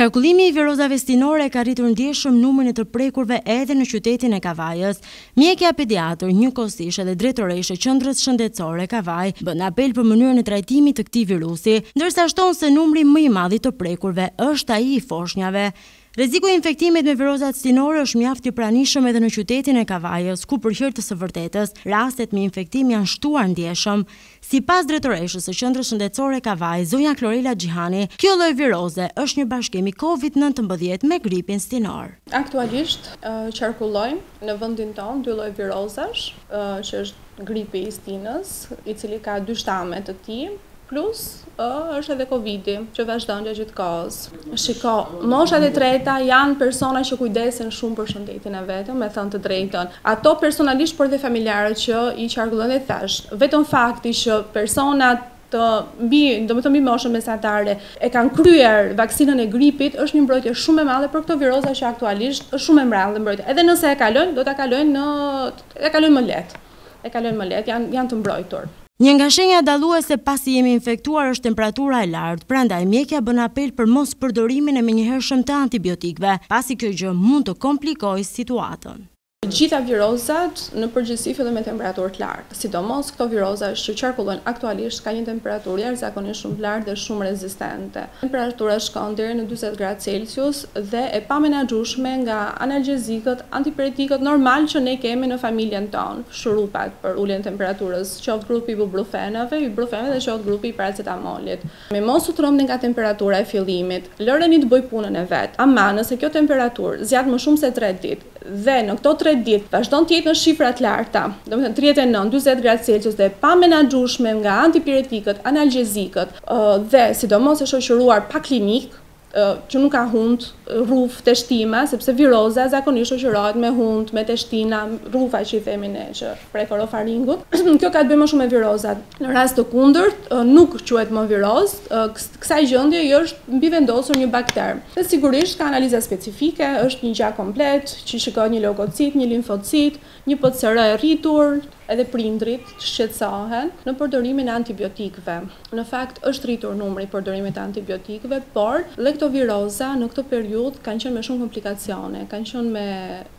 Qarkullimi i virozave stinore ka rritur ndjeshëm numrin e të prekurve edhe në qytetin e Kavajës. Mjekja pediatër, njëkohësisht edhe drejtoreshë e Qendrës Shëndetësore Kavajë, bën apel për mënyrën e trajtimit të këtij virusi, ndërsa shton se numri më i madh i të prekurve është ai i foshnjave. Rreziku i infektimit me virozat stinore është mjaft i pranishëm edhe në qytetin e Kavajës, ku për hir të së vërtetës, rastet me infektim janë shtuar ndjeshëm. Sipas drejtoreshës së Qendrës Shëndetësore Kavajë, zonja Klorela Xhihani, kjo lloj viroze është një bashkim i Covid nëntëmbëdhjetë me gripin stinor. Aktualisht qarkullojnë në vendin tonë dy lloj virozash, që është gripi i stinës, i cili ka dy shtame të tij, Plus ë është edhe Covidi që vazhdon gjatë gjithë kohës. Shiko, moshat e treta janë persona që kujdesen shumë për shëndetin e vet, me thënë të drejtën, ato personalisht por dhe familjarët që i qarkullojnë e thashë, vetëm fakti që personat të mbi, domethënë mbi moshën mesatare, e kanë kryer vaksinën e gripit, është një mbrojtje shumë e madhe për këto viroza që aktualisht është shumë e madhe mbrojtja. Edhe nëse e kalojnë, do ta kalojnë në e kalojnë më lehtë. e kalojnë më lehtë, janë janë të mbrojtur. Një nga shenjat dalluese pasi jemi infektuar është temperatura e lartë, prandaj mjekja bën apel për mos përdorimin e menjëhershëm të antibiotikëve, pasi kjo gjë mund të komplikojë situatën. Të gjitha virozat në përgjithësi fillojnë me temperaturë të lartë, sidomos këto viroza që qarkullojnë aktualisht kanë një temperaturë jashtëzakonisht shumë të lartë dhe shumë rezistente. Temperatura shkon deri në dyzet gradë Celsius dhe e pamenaxhueshme nga analgjezikët, antipiretikët normalë që ne kemi në familjen tonë, shurupat për uljen e temperaturës, qoftë grupi i ibuprofenëve, i brufenëve dhe qoftë grupi i paracetamolit. Me mos u trëmbni nga temperatura e fillimit, lëreni të bëjë punën e vet, ama nëse kjo temperaturë zgjat më shumë se tre ditë dhe në këto tre ditë vazhdon të jetë në shifra të larta, domethënë tridhjetë e nëntë, dyzet gradë Celsius dhe e pamenaxhueshme nga antipiretikët, analgjezikët, dhe sidomos e shoqëruar pa klinikë, që nuk ka hundë, rrufë, teshtima, sepse viroza zakonisht shoqërohet me hundë, me teshtima, rrufa që i themi ne që prek orofaringun. Kjo ka të bëjë më shumë me virozat. Në rast të kundërt, nuk quhet më virozë, kësaj gjendje i është mbivendosur një bakter. Dhe sigurisht ka analiza specifike, është një gjak komplet, që shikohet një leukocit, një limfocit, Një PCR e rritur, edhe prindërit të shqetësohen në përdorimin e antibiotikëve. Në fakt, është rritur numri i përdorimit të antibiotikëve, por dhe këto viroza në këtë periudhë kanë qenë me shumë komplikacione, kanë qenë me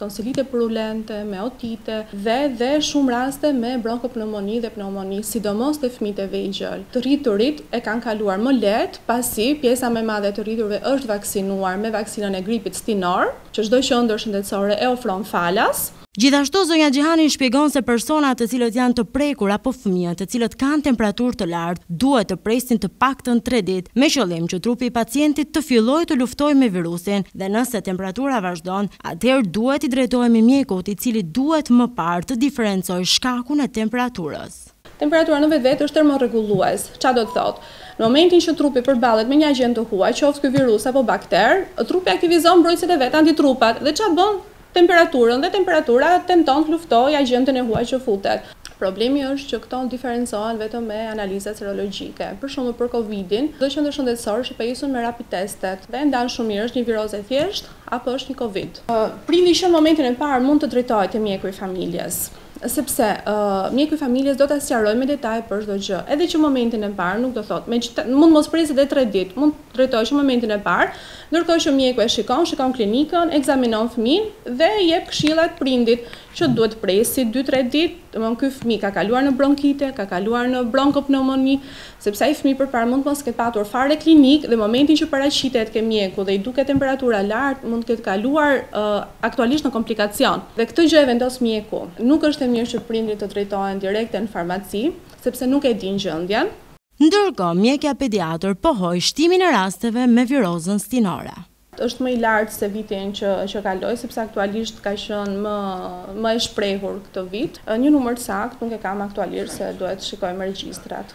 tonsilite purulente, me otite dhe dhe shumë raste me bronkopneumoni dhe pneumoni, sidomos te fëmijët e vegjël. Të rriturit e kanë kaluar më lehtë, pasi pjesa më e madhe e të rriturve është vaksinuar me vaksinën e gripit stinor. që çdo qendër shëndetësore e ofron falas. Gjithashtu, zonja Xhihani shpjegon se personat të cilët janë të prekur apo fëmijët të cilët kanë temperaturë të lartë duhet të presin të paktën tre ditë me qëllim që trupi i pacientit të fillojë të luftojë me virusin dhe nëse temperatura vazhdon atëherë duhet t'i drejtohemi mjekut i cili duhet më parë të diferencojë shkakun e temperaturës. Temperatura në vetvete është termorregullues. Ça do të thotë? Në momentin që trupi përballet me një agjent të huaj, qoftë ky virus apo bakter, trupi aktivizon mbrojtësit e vet antitrupat dhe ça bën? Temperaturën dhe temperatura tenton të luftojë agjentin e huaj që futet. Problemi është që këto diferencohen vetëm me analizat serologjike. Për shembull për Covid-in, çdo qendër shëndetësore është e pajisun me rapid testet dhe e ndan shumë mirë, është një viroz e thjeshtë apo është një Covid. Prindi që në momentin e parë mund të drejtohet te mjeku i familjes. Sepse, mjeku i familjes do ta sqarojë me detaje për çdo gjë. Edhe që momentin e parë nuk do thotë, mund të mos presi edhe 3 ditë, mund të drejtohet që momentin e parë, ndërkohë që mjeku e shikon, shikon klinikën, ekzaminon fëmijën dhe i jep këshillat prindit që duhet të presi dy-tre ditë, domethënë ky fëmijë ka kaluar në bronkite, ka kaluar në bronkopneumoni, sepse ai fëmijë përpara mund të mos ketë patur fare klinikë dhe momentin që paraqitet ke mjeku dhe i duket temperatura lart mund të ketë kaluar aktualisht në komplikacion dhe këtë gjë e vendos mjeku. Nuk është e mirë që prindërit të drejtohen direkte në farmaci, sepse nuk e dinë gjendjen. Ndërkohë, mjekja pediatër pohoi shtimin e rasteve me virozën stinore. është më i lartë se vitin që që kaloi, sepse aktualisht ka qenë më më e shprehur këtë vit. Një numër të saktë nuk e kam aktualisht se duhet të shikojmë regjistrat.